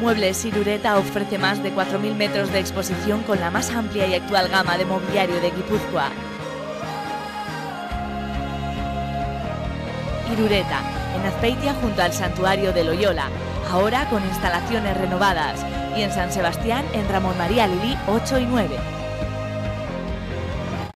Muebles Irureta ofrece más de 4.000 metros de exposición con la más amplia y actual gama de mobiliario de Guipúzcoa. Irureta, en Azpeitia junto al santuario de Loyola, ahora con instalaciones renovadas, y en San Sebastián en Ramón María Lili 8 y 9.